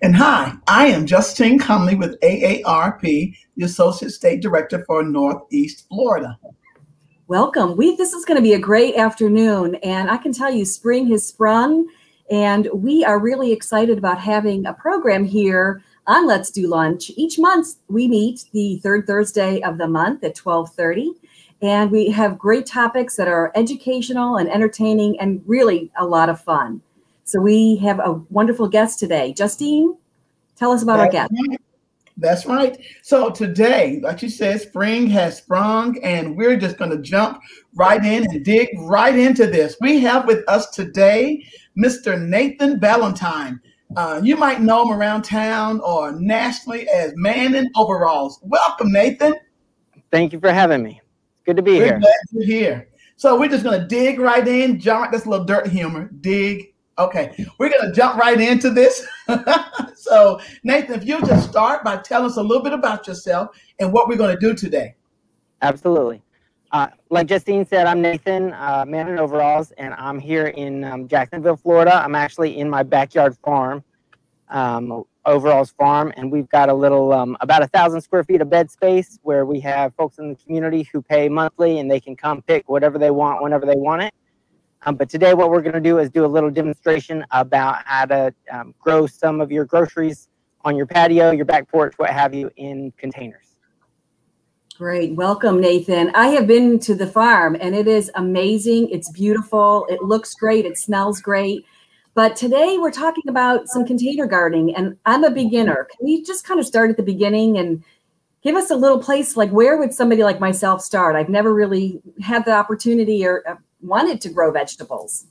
And hi, I am Justine Cumley with AARP, the Associate State Director for Northeast Florida. Welcome. We this is going to be a great afternoon, and I can tell you, spring has sprung, and we are really excited about having a program here on Let's Do Lunch. Each month, we meet the third Thursday of the month at twelve thirty, and we have great topics that are educational and entertaining, and really a lot of fun. So we have a wonderful guest today. Justine, tell us about That's our guest. Right. That's right. So today, like you said, spring has sprung, and we're just going to jump right in and dig right into this. We have with us today Mr. Nathan Ballentine. Uh, you might know him around town or nationally as Man in Overalls. Welcome, Nathan. Thank you for having me. Good to be we're here. Glad you're here. So we're just going to dig right in. John, that's a little dirt humor. Dig Okay, we're going to jump right into this. so, Nathan, if you just start by telling us a little bit about yourself and what we're going to do today. Absolutely. Uh, like Justine said, I'm Nathan, uh, man in overalls, and I'm here in um, Jacksonville, Florida. I'm actually in my backyard farm, um, overalls farm, and we've got a little, um, about a thousand square feet of bed space where we have folks in the community who pay monthly and they can come pick whatever they want whenever they want it. Um, but today what we're going to do is do a little demonstration about how to um, grow some of your groceries on your patio, your back porch, what have you, in containers. Great. Welcome, Nathan. I have been to the farm and it is amazing. It's beautiful. It looks great. It smells great. But today we're talking about some container gardening and I'm a beginner. Can you just kind of start at the beginning and give us a little place like where would somebody like myself start? I've never really had the opportunity or uh, wanted to grow vegetables.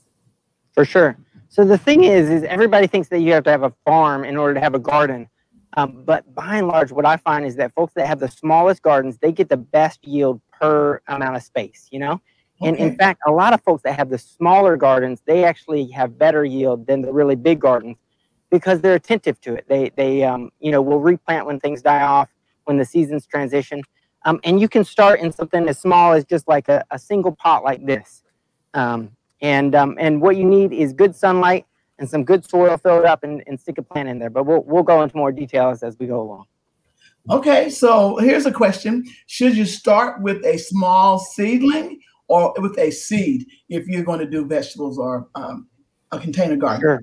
For sure. So the thing is, is everybody thinks that you have to have a farm in order to have a garden. Um, but by and large, what I find is that folks that have the smallest gardens, they get the best yield per amount of space, you know? And in fact, a lot of folks that have the smaller gardens, they actually have better yield than the really big gardens because they're attentive to it. They, they um, you know, will replant when things die off, when the seasons transition. Um, and you can start in something as small as just like a, a single pot like this. Um, and um, and what you need is good sunlight and some good soil filled up and, and stick a plant in there. But we'll we'll go into more details as we go along. Okay, so here's a question: Should you start with a small seedling or with a seed if you're going to do vegetables or um, a container garden? Sure.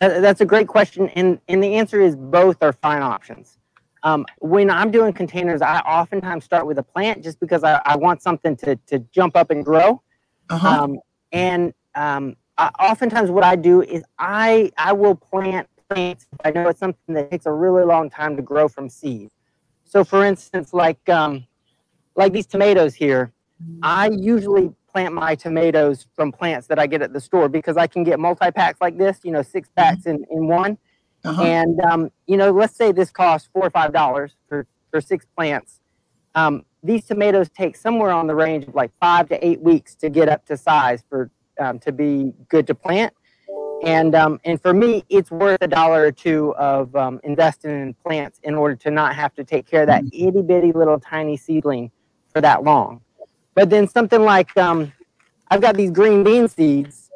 That's a great question, and and the answer is both are fine options. Um, when I'm doing containers, I oftentimes start with a plant just because I, I want something to, to jump up and grow. Uh-huh. Um, and um, I, oftentimes, what I do is I I will plant plants. I know it's something that takes a really long time to grow from seed. So, for instance, like um, like these tomatoes here, I usually plant my tomatoes from plants that I get at the store because I can get multi packs like this. You know, six mm-hmm. packs in in one. Uh-huh. And um, you know, let's say this costs four or five dollars for for six plants. Um, these tomatoes take somewhere on the range of like five to eight weeks to get up to size for um, to be good to plant. And um, and for me, it's worth a dollar or two of um, investing in plants in order to not have to take care of that itty bitty little tiny seedling for that long. But then something like um, I've got these green bean seeds,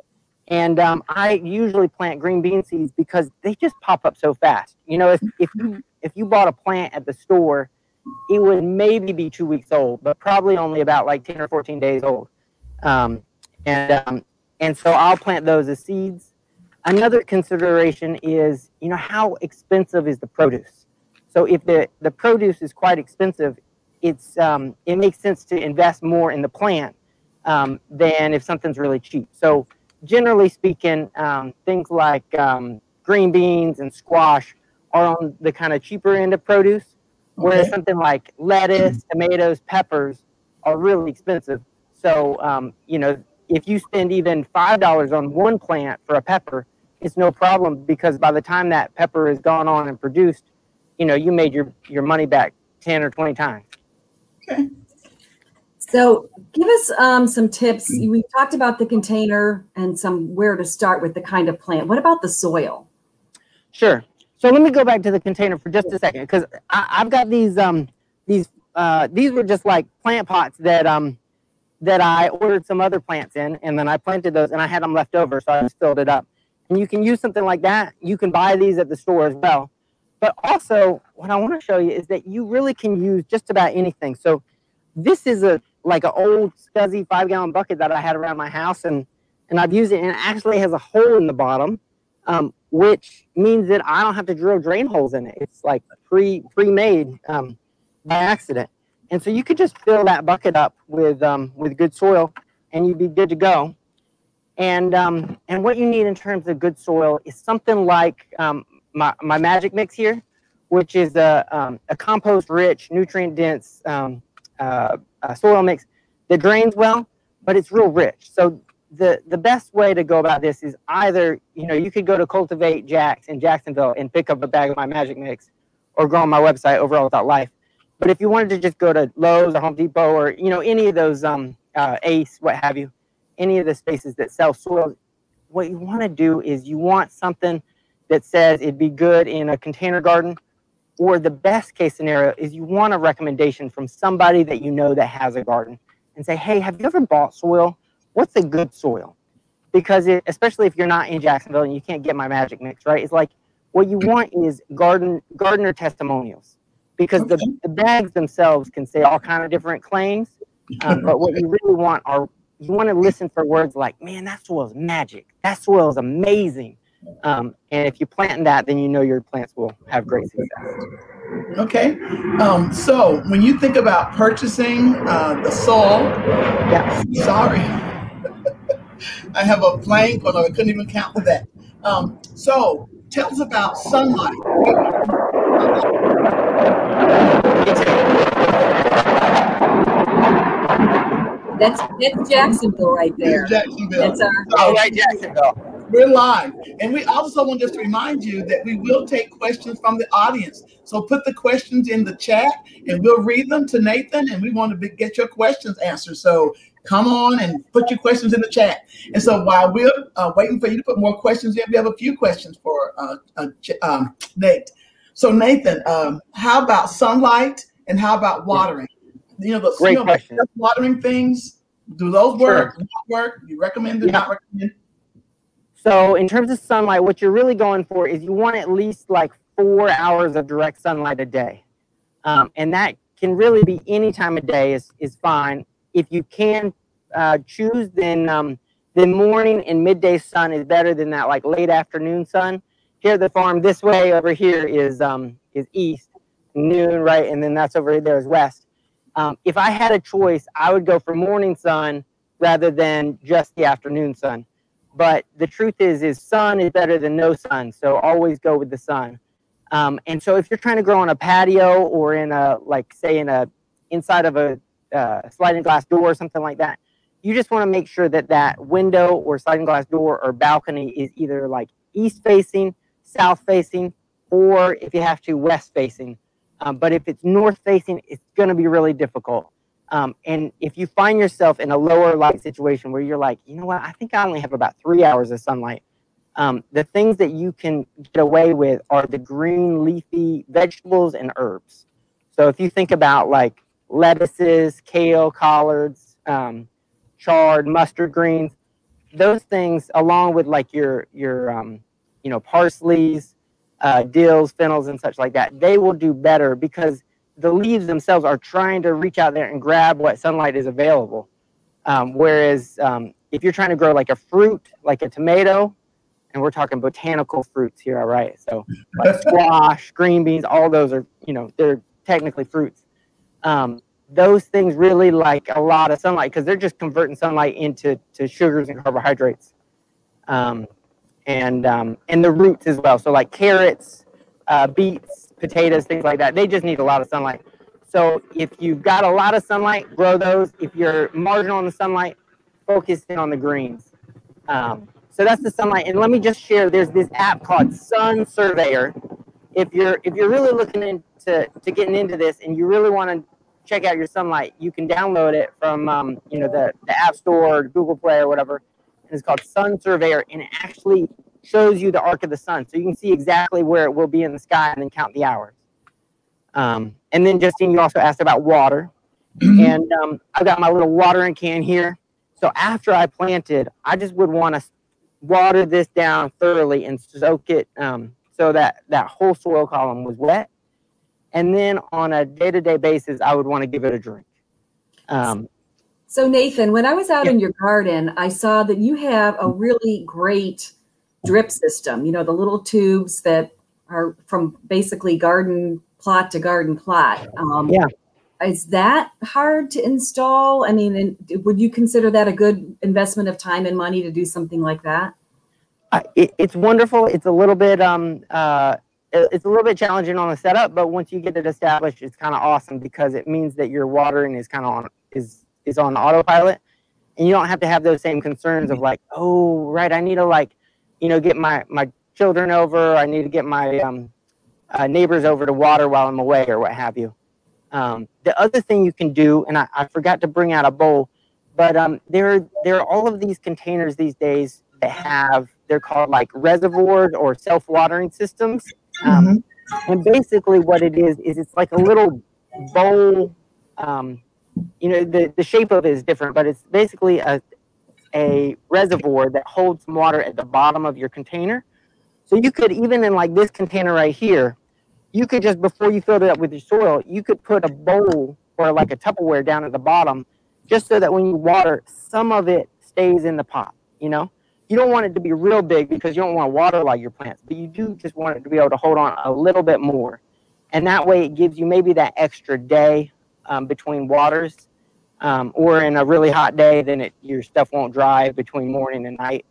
and um, I usually plant green bean seeds because they just pop up so fast. You know, if if you if you bought a plant at the store it would maybe be two weeks old, but probably only about like 10 or 14 days old. Um, and, um, and so I'll plant those as seeds. Another consideration is, you know, how expensive is the produce? So if the, the produce is quite expensive, it's, um, it makes sense to invest more in the plant um, than if something's really cheap. So generally speaking, um, things like um, green beans and squash are on the kind of cheaper end of produce Whereas okay. something like lettuce, tomatoes, peppers are really expensive. So, um, you know, if you spend even $5 on one plant for a pepper, it's no problem because by the time that pepper is gone on and produced, you know, you made your, your money back 10 or 20 times. Okay. So give us um, some tips. We talked about the container and some where to start with the kind of plant. What about the soil? Sure. So let me go back to the container for just a second because I've got these um these uh these were just like plant pots that um that I ordered some other plants in and then I planted those and I had them left over so I just filled it up. And you can use something like that. You can buy these at the store as well. but also, what I want to show you is that you really can use just about anything. So this is a like an old scuzzy five gallon bucket that I had around my house, and and I've used it, and it actually has a hole in the bottom, um, which means that I don't have to drill drain holes in it. It's like pre pre made um, by accident, and so you could just fill that bucket up with um, with good soil, and you'd be good to go. And um, and what you need in terms of good soil is something like um, my, my magic mix here, which is a, um, a compost rich, nutrient dense uh, uh, soil mix that drains well, but it's real rich. So the, the best way to go about this is either, you know, you could go to Cultivate jacks in Jacksonville and pick up a bag of my magic mix or go on my website, overalls.life But if you wanted to just go to Lowe's or Home Depot or, you know, any of those um, uh, Ace, what have you, any of the spaces that sell soil, what you want to do is you want something – that says it'd be good in a container garden. Or the best case scenario is you want a recommendation from somebody that you know that has a garden and say, hey, have you ever bought soil? What's a good soil? Because it, especially if you're not in Jacksonville and you can't get my magic mix, right? It's like what you want is garden gardener testimonials because okay. the, the bags themselves can say all kind of different claims. Um, but what you really want are you want to listen for words like, man, that soil is magic. That soil is amazing. Um, and if you plant in that, then you know your plants will have great success. Okay. Um, so when you think about purchasing uh, the soil, yeah. sorry, I have a plane, but I couldn't even count with that. Um, so tell us about sunlight. That's that's Jacksonville right there. Jacksonville. That's our. All right, Jacksonville. We're live. And we also want to just to remind you that we will take questions from the audience. So put the questions in the chat and we'll read them to Nathan and we want to be, get your questions answered. So come on and put your questions in the chat. And so while we're uh, waiting for you to put more questions in, we have a few questions for uh, uh, um, Nate. So Nathan, um, how about sunlight and how about watering? You know, the Great you know, question. watering things, do those work? Sure. work? You recommend yeah. not recommend? So in terms of sunlight, what you're really going for is you want at least like four hours of direct sunlight a day. Um, and that can really be any time of day is, is fine. If you can uh, choose, then um, the morning and midday sun is better than that like late afternoon sun. Here the farm, this way over here is um, is east, noon, right? And then that's over there is west. Um, if I had a choice, I would go for morning sun rather than just the afternoon sun. But the truth is, is sun is better than no sun. So always go with the sun. Um, and so if you're trying to grow on a patio or in a, like say in a, inside of a uh, sliding glass door or something like that, you just want to make sure that that window or sliding glass door or balcony is either like east facing, south facing, or if you have to, west facing. Um, but if it's north facing, it's going to be really difficult. Um, and if you find yourself in a lower light situation where you're like, you know what, I think I only have about three hours of sunlight, um, the things that you can get away with are the green leafy vegetables and herbs. So if you think about like lettuces, kale, collards, um, chard, mustard greens, those things, along with like your your um, you know parsleys, uh, dills, fennels, and such like that, they will do better because the leaves themselves are trying to reach out there and grab what sunlight is available. Um, whereas um, if you're trying to grow like a fruit, like a tomato, and we're talking botanical fruits here, all right? So like squash, green beans, all those are, you know, they're technically fruits. Um, those things really like a lot of sunlight because they're just converting sunlight into to sugars and carbohydrates. Um, and um, and the roots as well. So like carrots, uh, beets, potatoes, things like that. They just need a lot of sunlight. So if you've got a lot of sunlight, grow those. If you're marginal in the sunlight, focus in on the greens. Um, so that's the sunlight. And let me just share. There's this app called Sun Surveyor. If you're if you're really looking into to getting into this and you really want to check out your sunlight, you can download it from um, you know the, the App Store, or Google Play, or whatever. And it's called Sun Surveyor, and it actually shows you the arc of the sun. So you can see exactly where it will be in the sky and then count the hours. Um, and then Justine, you also asked about water. And um, I've got my little watering can here. So after I planted, I just would want to water this down thoroughly and soak it, um, so that that whole soil column was wet. And then on a day-to-day basis, I would want to give it a drink. Um, so Nathan, when I was out yeah. in your garden, I saw that you have a really great drip system. You know, the little tubes that are from basically garden plot to garden plot. Um, yeah. Is that hard to install? I mean, would you consider that a good investment of time and money to do something like that? Uh, it, it's wonderful. It's a little bit um, uh, it's a little bit challenging on the setup, but once you get it established, it's kind of awesome because it means that your watering is kind of on is is on autopilot, and you don't have to have those same concerns of like, oh, right, I need to like, you know, get my my children over, I need to get my um, uh, neighbors over to water while I'm away or what have you. Um, the other thing you can do, and I, I forgot to bring out a bowl, but um, there there are all of these containers these days that have they're called like reservoirs or self-watering systems um, mm-hmm. And basically, what it is is it's like a little bowl. Um, you know, the the shape of it is different, but it's basically a a reservoir that holds water at the bottom of your container. So you could even in like this container right here, you could just before you filled it up with your soil, you could put a bowl or like a Tupperware down at the bottom, just so that when you water, some of it stays in the pot. You know you don't want it to be real big because you don't want to waterlog your plants, but you do just want it to be able to hold on a little bit more. And that way it gives you maybe that extra day um, between waters. Um, or in a really hot day, then it, your stuff won't dry between morning and night.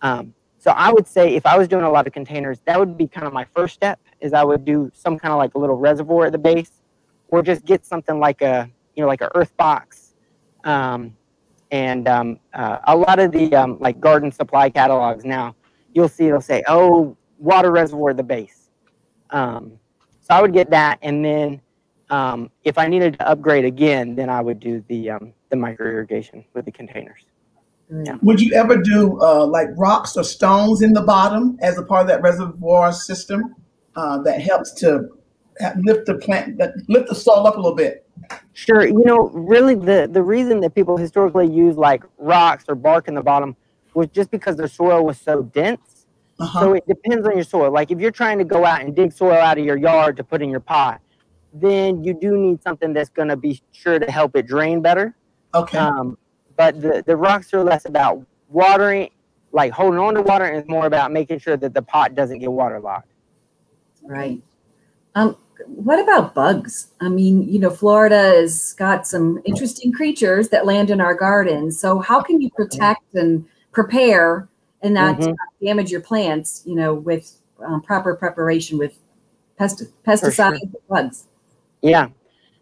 Um, so I would say if I was doing a lot of containers, that would be kind of my first step is I would do some kind of like a little reservoir at the base or just get something like a, you know, like a earth box um, and um, uh, a lot of the um, like garden supply catalogs now, you'll see it'll say, "Oh, water reservoir at the base." Um, so I would get that, and then um, if I needed to upgrade again, then I would do the um, the micro irrigation with the containers. Yeah. Would you ever do uh, like rocks or stones in the bottom as a part of that reservoir system uh, that helps to lift the plant, that lift the soil up a little bit? Sure. You know, really the, the reason that people historically use like rocks or bark in the bottom was just because their soil was so dense. Uh-huh. So it depends on your soil. Like if you're trying to go out and dig soil out of your yard to put in your pot, then you do need something that's going to be sure to help it drain better. Okay. Um, but the, the rocks are less about watering, like holding on to water, and more about making sure that the pot doesn't get waterlogged. Right. Um, what about bugs? I mean, you know, Florida has got some interesting creatures that land in our gardens. So how can you protect and prepare and not mm-hmm. damage your plants, you know, with um, proper preparation with pest- pesticides sure. bugs? Yeah.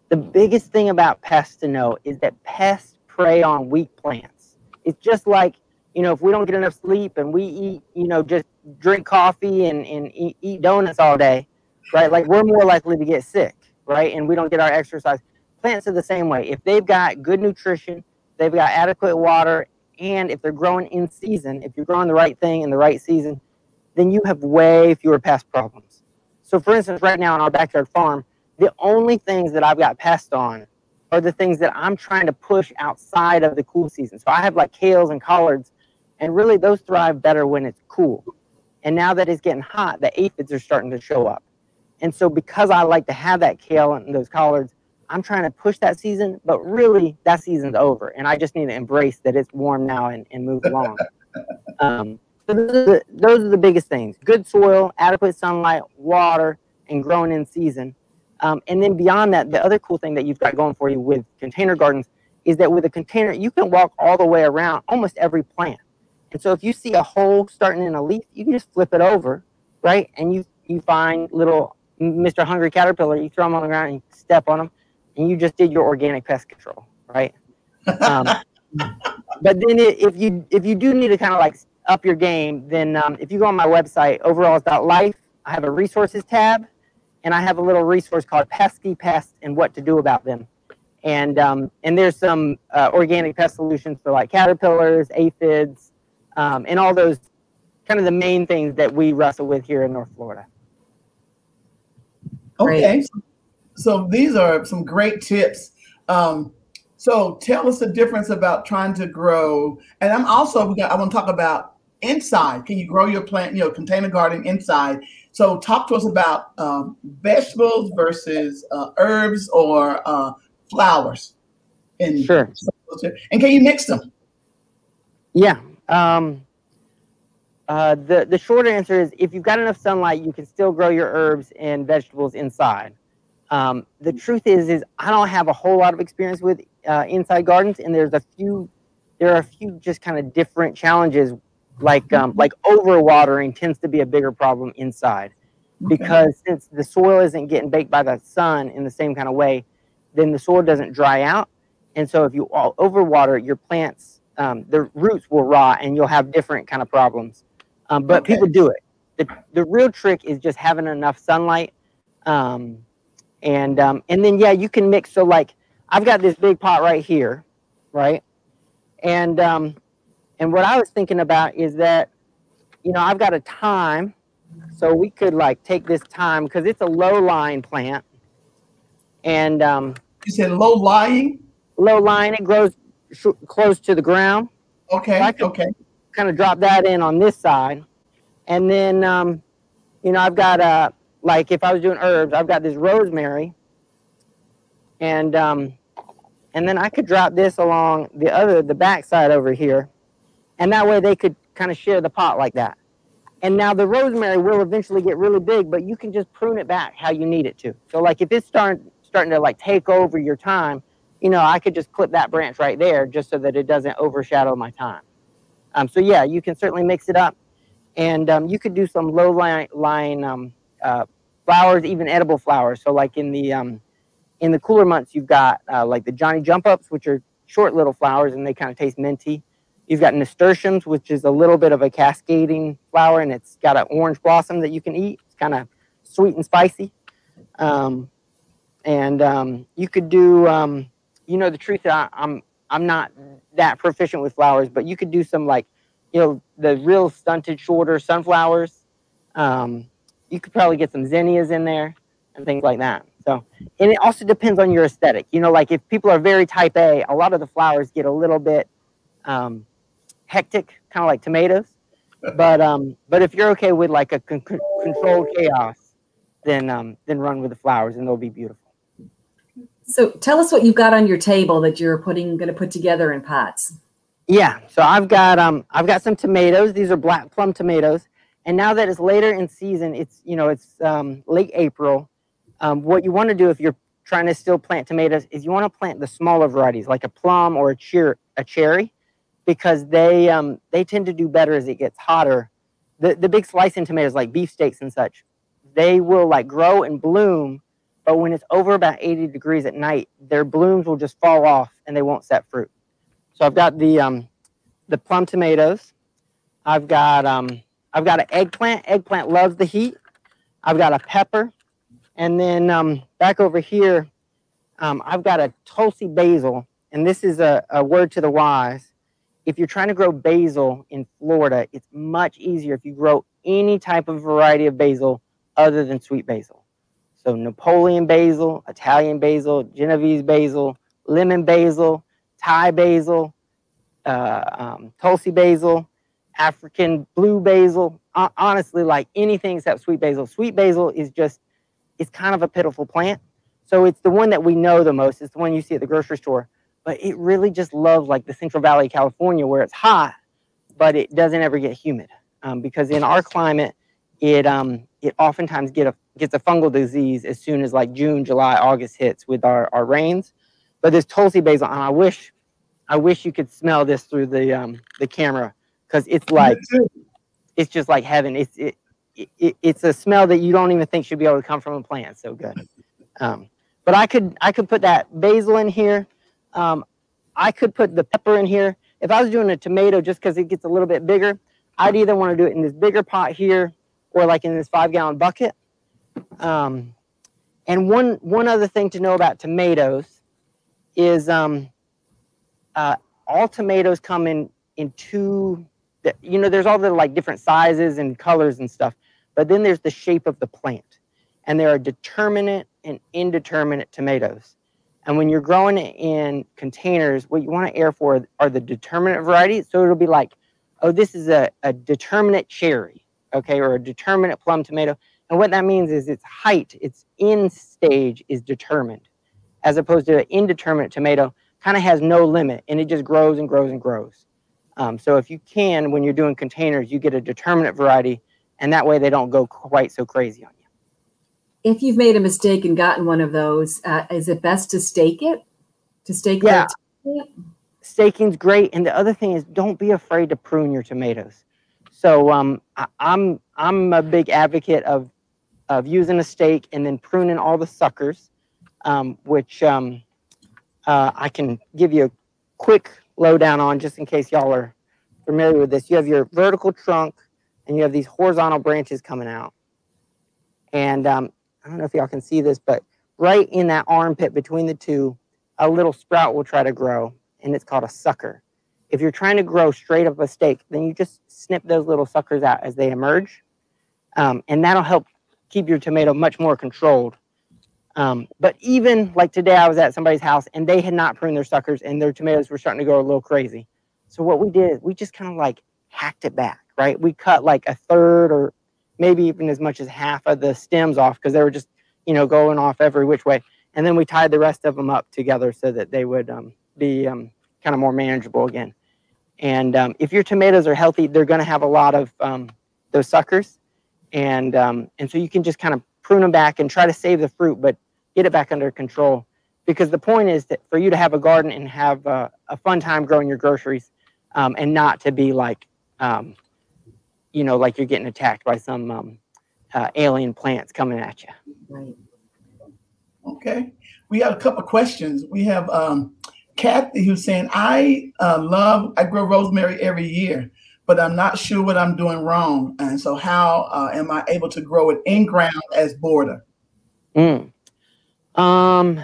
The biggest thing about pests to know is that pests prey on weak plants. It's just like, you know, if we don't get enough sleep and we eat, you know, just drink coffee and, and eat, eat donuts all day, right? Like we're more likely to get sick, right? And we don't get our exercise. Plants are the same way. If they've got good nutrition, they've got adequate water, and if they're growing in season, if you're growing the right thing in the right season, then you have way fewer pest problems. So, for instance, right now on our backyard farm, the only things that I've got pests on are the things that I'm trying to push outside of the cool season. So I have like kales and collards, and really those thrive better when it's cool. And now that it's getting hot, the aphids are starting to show up. And so because I like to have that kale and those collards, I'm trying to push that season, but really that season's over. And I just need to embrace that it's warm now and, and move along. um, so those are, the, those are the biggest things. Good soil, adequate sunlight, water, and growing in season. Um, and then beyond that, the other cool thing that you've got going for you with container gardens is that with a container, you can walk all the way around almost every plant. And so if you see a hole starting in a leaf, you can just flip it over, right? And you you find little Mr. Hungry Caterpillar, you throw them on the ground and you step on them, and you just did your organic pest control, right? Um, but then if you if you do need to kind of like up your game, then um, if you go on my website, overalls.life, I have a resources tab, and I have a little resource called Pesky Pests and What to Do About Them. And um, and there's some uh, organic pest solutions for like caterpillars, aphids, um, and all those kind of the main things that we wrestle with here in North Florida. Okay. So these are some great tips. Um, so tell us the difference about trying to grow. And I'm also, I want to talk about inside. Can you grow your plant, you know, container garden inside? So talk to us about um, vegetables versus uh, herbs or uh, flowers. And sure. And can you mix them? Yeah. Um, uh, the the short answer is if you've got enough sunlight, you can still grow your herbs and vegetables inside. Um, the truth is, is I don't have a whole lot of experience with uh, inside gardens, and there's a few, there are a few just kind of different challenges, like um, like overwatering tends to be a bigger problem inside, because since the soil isn't getting baked by the sun in the same kind of way, then the soil doesn't dry out, and so if you overwater, your plants, um, the roots will rot, and you'll have different kind of problems. Um, but okay. people do it. The, the real trick is just having enough sunlight. Um, and um, and then yeah, you can mix. So like I've got this big pot right here, right? And um, and what I was thinking about is that, you know, I've got a thyme, so we could like take this thyme because it's a low lying plant. And um, you said low lying. Low lying. It grows close to the ground. Okay. So okay. Kind of drop that in on this side, and then um, you know I've got a like if I was doing herbs, I've got this rosemary, and um, and then I could drop this along the other the back side over here, and that way they could kind of share the pot like that. And now the rosemary will eventually get really big, but you can just prune it back how you need it to. So like if it's starting starting to like take over your thyme, you know, I could just clip that branch right there just so that it doesn't overshadow my thyme. Um, so yeah, you can certainly mix it up, and um, you could do some low line, um, uh, flowers, even edible flowers. So like in the um, in the cooler months, you've got uh, like the Johnny Jump Ups, which are short little flowers and they kind of taste minty. You've got nasturtiums, which is a little bit of a cascading flower, and it's got an orange blossom that you can eat. It's kind of sweet and spicy. Um, and um, you could do, um, you know, the truth. I, I'm I'm not that proficient with flowers, but you could do some like, you know, the real stunted, shorter sunflowers. Um, you could probably get some zinnias in there and things like that. So, and it also depends on your aesthetic. You know, like if people are very type A, a lot of the flowers get a little bit um, hectic, kind of like tomatoes. But um, but if you're okay with like a con- controlled chaos, then um, then run with the flowers and they'll be beautiful. So tell us what you've got on your table that you're putting going to put together in pots. Yeah, so I've got um I've got some tomatoes. These are black plum tomatoes. And now that it's later in season, it's you know it's um, late April. Um, what you want to do if you're trying to still plant tomatoes is you want to plant the smaller varieties like a plum or a, cheer, a cherry because they um, they tend to do better as it gets hotter. The the big slicing tomatoes like beefsteaks and such, they will like grow and bloom, but when it's over about 80 degrees at night, their blooms will just fall off and they won't set fruit. So I've got the um, the plum tomatoes. I've got um, I've got an eggplant. Eggplant loves the heat. I've got a pepper. And then um, back over here, um, I've got a Tulsi basil. And this is a, a word to the wise. If you're trying to grow basil in Florida, it's much easier if you grow any type of variety of basil other than sweet basil. So Napoleon basil, Italian basil, Genovese basil, lemon basil, Thai basil, uh, um, Tulsi basil, African blue basil, honestly, like anything except sweet basil. Sweet basil is just, it's kind of a pitiful plant. So it's the one that we know the most. It's the one you see at the grocery store. But it really just loves like the Central Valley of California where it's hot, but it doesn't ever get humid. Um, because in our climate, it um, it oftentimes get a, gets a fungal disease as soon as like June, July, August hits with our, our rains. But this Tulsi basil, and I wish I wish you could smell this through the um, the camera because it's like it's just like heaven. It's it, it, it's a smell that you don't even think should be able to come from a plant. So good. Um, but I could I could put that basil in here. Um, I could put the pepper in here. If I was doing a tomato, just because it gets a little bit bigger, I'd either want to do it in this bigger pot here or like in this five gallon bucket. Um, and one one other thing to know about tomatoes is um, uh, all tomatoes come in in two you know, there's all the like different sizes and colors and stuff, but then there's the shape of the plant. And there are determinate and indeterminate tomatoes. And when you're growing it in containers, what you want to air for are the determinate varieties. So it'll be like, oh, this is a, a determinate cherry, okay, or a determinate plum tomato. And what that means is its height, its in stage is determined, as opposed to an indeterminate tomato kind of has no limit and it just grows and grows and grows. Um, so if you can, when you're doing containers, you get a determinate variety and that way they don't go quite so crazy on you. If you've made a mistake and gotten one of those, uh, is it best to stake it? To stake it? yeah. Staking's great. And the other thing is don't be afraid to prune your tomatoes. So um, I, I'm I'm a big advocate of of using a stake and then pruning all the suckers, um, which um, uh, I can give you a quick lowdown on just in case y'all are familiar with this. You have your vertical trunk and you have these horizontal branches coming out. And um, I don't know if y'all can see this, but right in that armpit between the two, a little sprout will try to grow, and it's called a sucker. If you're trying to grow straight up a stake, then you just snip those little suckers out as they emerge, um, and that'll help keep your tomato much more controlled. Um, but even like today, I was at somebody's house and they had not pruned their suckers, and their tomatoes were starting to go a little crazy. So what we did, we just kind of like hacked it back, right? We cut like a third or maybe even as much as half of the stems off because they were just, you know, going off every which way. And then we tied the rest of them up together so that they would um, be um, kind of more manageable again. And um, if your tomatoes are healthy, they're going to have a lot of um, those suckers, and um, and so you can just kind of prune them back and try to save the fruit, but get it back under control. Because the point is that for you to have a garden and have a, a fun time growing your groceries, um, and not to be like, um, you know, like you're getting attacked by some um, uh, alien plants coming at you. Right. Okay. We have a couple questions. We have um, Kathy who's saying, I uh, love, I grow rosemary every year, but I'm not sure what I'm doing wrong. And so, how uh, am I able to grow it in ground as border? Mm. Um,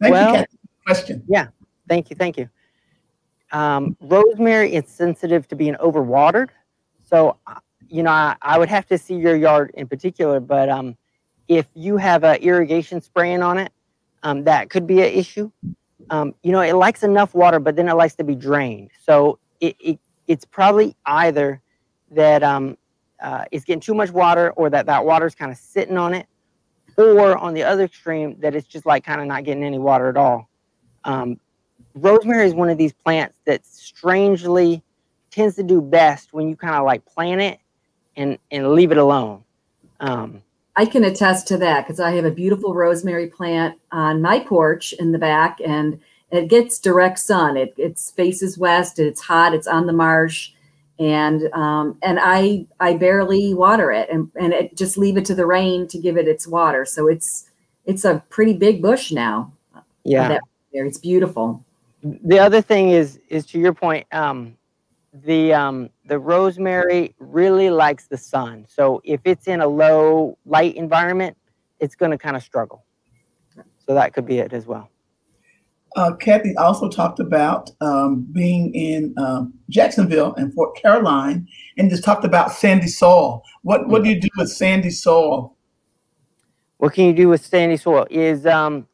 thank well, you, Kathy. Question. Yeah. Thank you. Thank you. Um, rosemary is sensitive to being overwatered. So, uh, you know, I, I, would have to see your yard in particular, but um, if you have a irrigation spraying on it, um, that could be an issue um, you know, it likes enough water, but then it likes to be drained. So it, it it's probably either that um, uh, it's getting too much water or that that water is kind of sitting on it, or on the other extreme, that it's just like kind of not getting any water at all. Um, rosemary is one of these plants that strangely tends to do best when you kind of like plant it and, and leave it alone. Um, I can attest to that because I have a beautiful rosemary plant on my porch in the back, and it gets direct sun. It it faces west. It's hot. It's on the marsh, and um, and I I barely water it, and and it just leave it to the rain to give it its water. So it's it's a pretty big bush now. Yeah, it's beautiful. The other thing is is to your point. Um, the um, the rosemary really likes the sun. So if it's in a low light environment, it's going to kind of struggle. So that could be it as well. Uh, Kathy also talked about um, being in um, Jacksonville and Fort Caroline, and just talked about sandy soil. What what do you do with sandy soil? What can you do with sandy soil? Is um,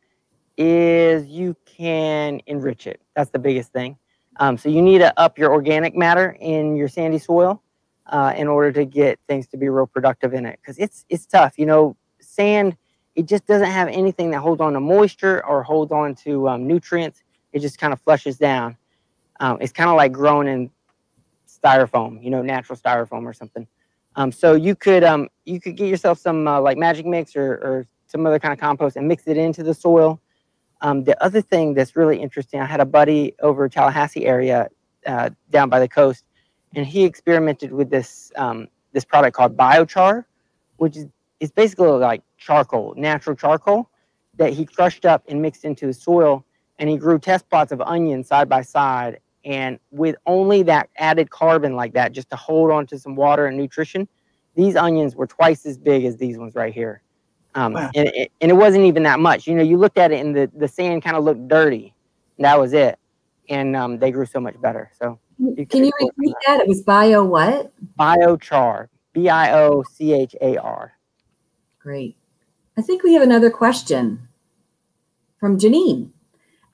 is you can enrich it. That's the biggest thing. Um, so you need to up your organic matter in your sandy soil uh, in order to get things to be real productive in it because it's it's tough. You know, sand it just doesn't have anything that holds on to moisture or holds on to um, nutrients. It just kind of flushes down. Um, it's kind of like growing in styrofoam, you know, natural styrofoam or something. Um, so you could um, you could get yourself some uh, like magic mix or, or some other kind of compost and mix it into the soil um, the other thing that's really interesting, I had a buddy over Tallahassee area uh, down by the coast, and he experimented with this um, this product called biochar, which is is basically like charcoal, natural charcoal that he crushed up and mixed into the soil, and he grew test plots of onions side by side. And with only that added carbon like that, just to hold on to some water and nutrition, these onions were twice as big as these ones right here. Um, wow. and, it, and it wasn't even that much. You know, you looked at it and the, the sand kind of looked dirty. that was it. And um, they grew so much better. So you can you repeat that? It was bio what? Biochar. B I O C H A R. Great. I think we have another question from Janine.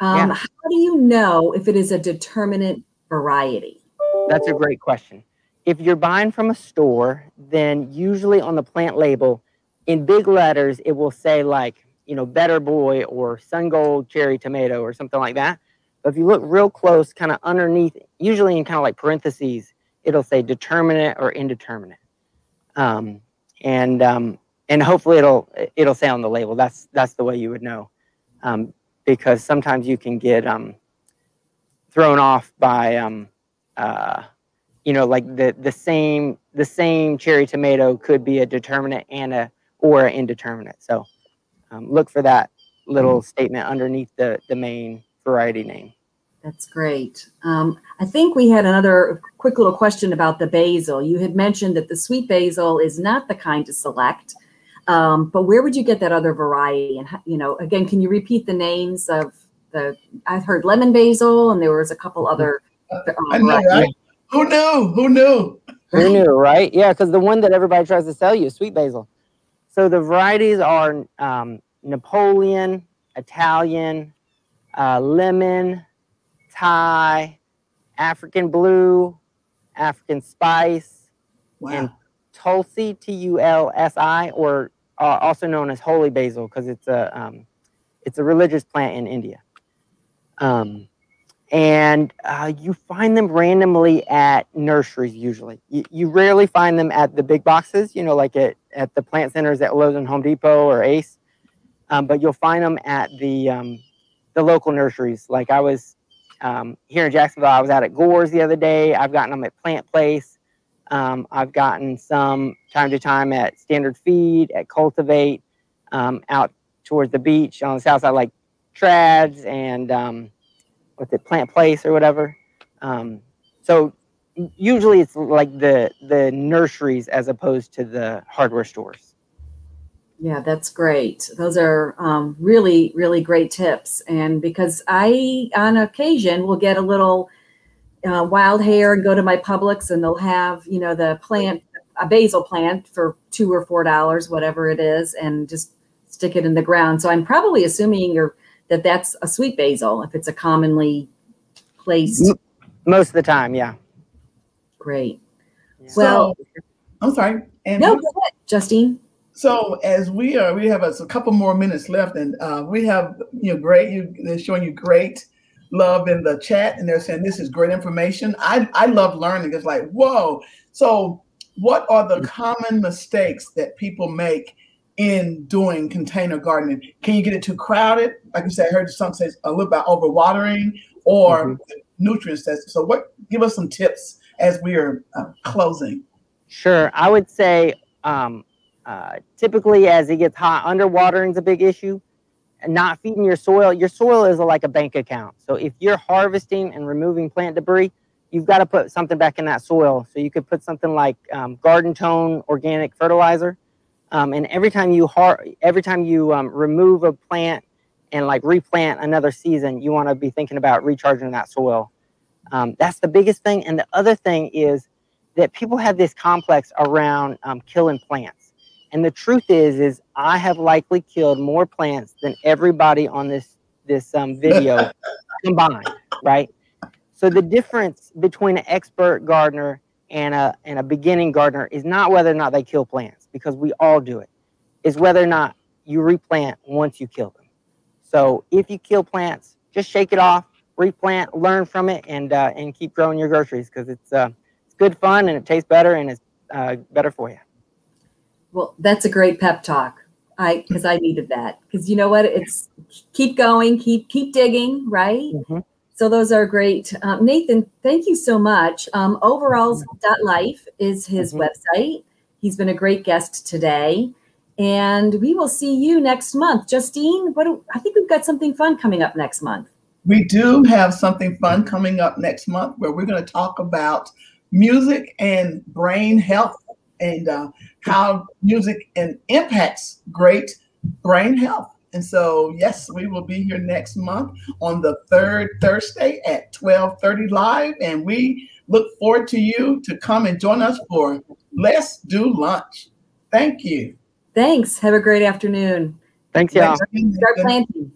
Um, yeah. How do you know if it is a determinate variety? That's a great question. If you're buying from a store, then usually on the plant label, in big letters, it will say like, you know, Better Boy or Sun Gold Cherry Tomato or something like that. But if you look real close, kind of underneath, usually in kind of like parentheses, it'll say determinate or indeterminate. Um, and um, and hopefully it'll it'll say on the label. That's that's the way you would know, um, because sometimes you can get um, thrown off by um, uh, you know like the the same the same cherry tomato could be a determinate and a or an indeterminate. So um, look for that little mm-hmm. statement underneath the the main variety name. That's great. Um, I think we had another quick little question about the basil. You had mentioned that the sweet basil is not the kind to select, um, but where would you get that other variety? And you know, again, can you repeat the names of the? I've heard lemon basil, and there was a couple other. Um, I know, right? Who knew? Who knew? Who knew, right? Yeah, because the one that everybody tries to sell you is sweet basil. So the varieties are um, Napoleon, Italian, uh, lemon, Thai, African blue, African spice, wow. and Tulsi, T U L S I, or uh, also known as holy basil because it's a um, it's a religious plant in India. Um, and uh, you find them randomly at nurseries usually. You, you rarely find them at the big boxes, you know, like at, at the plant centers at Lowe's and Home Depot or Ace. Um, but you'll find them at the um, the local nurseries. Like I was um, here in Jacksonville, I was out at Gore's the other day. I've gotten them at Plant Place. Um, I've gotten some time to time at Standard Feed, at Cultivate, um, out towards the beach on the south side, like Trads and um, what's it, Plant Place or whatever. Um, so usually it's like the the nurseries as opposed to the hardware stores. Yeah, that's great. Those are um, really, really great tips. And because I, on occasion, will get a little uh, wild hair and go to my Publix and they'll have, you know, the plant, a basil plant for two or four dollars, whatever it is, and just stick it in the ground. So I'm probably assuming you're, that that's a sweet basil if it's a commonly placed. Most of the time, yeah. Great. Yeah. Well, so, I'm sorry. And no, go ahead, Justine. So as we are, we have a, a couple more minutes left, and uh, we have you know great. You, they're showing you great love in the chat, and they're saying this is great information. I I love learning. It's like whoa. So what are the common mistakes that people make in doing container gardening? Can you get it too crowded? Like you said, I heard some say a little about overwatering or mm-hmm. nutrients. So what? Give us some tips as we are uh, closing. Sure, I would say. Um, uh, typically, as it gets hot, underwatering is a big issue. Not feeding your soil. Your soil is like a bank account. So if you're harvesting and removing plant debris, you've got to put something back in that soil. So you could put something like um, Garden Tone organic fertilizer. Um, and every time you har- every time you um, remove a plant and like replant another season, you want to be thinking about recharging that soil. Um, that's the biggest thing. And the other thing is that people have this complex around um, killing plants. And the truth is, is I have likely killed more plants than everybody on this this um, video combined, right? So the difference between an expert gardener and a and a beginning gardener is not whether or not they kill plants, because we all do it. Is whether or not you replant once you kill them. So if you kill plants, just shake it off, replant, learn from it, and uh, and keep growing your groceries because it's uh, it's good fun and it tastes better and it's uh, better for you. Well, that's a great pep talk. I because I needed that because you know what? It's keep going, keep keep digging, right? Mm-hmm. So those are great. Um, Nathan, thank you so much. Um, overalls.life is his mm-hmm. website. He's been a great guest today. And we will see you next month. Justine, what do, I think we've got something fun coming up next month. We do have something fun coming up next month where we're going to talk about music and brain health and uh, how music and impacts great brain health. And so, yes, we will be here next month on the third Thursday at 12:30 live, and we look forward to you to come and join us for Let's Do Lunch. Thank you. Thanks. Have a great afternoon. Thanks, y'all. Start planting.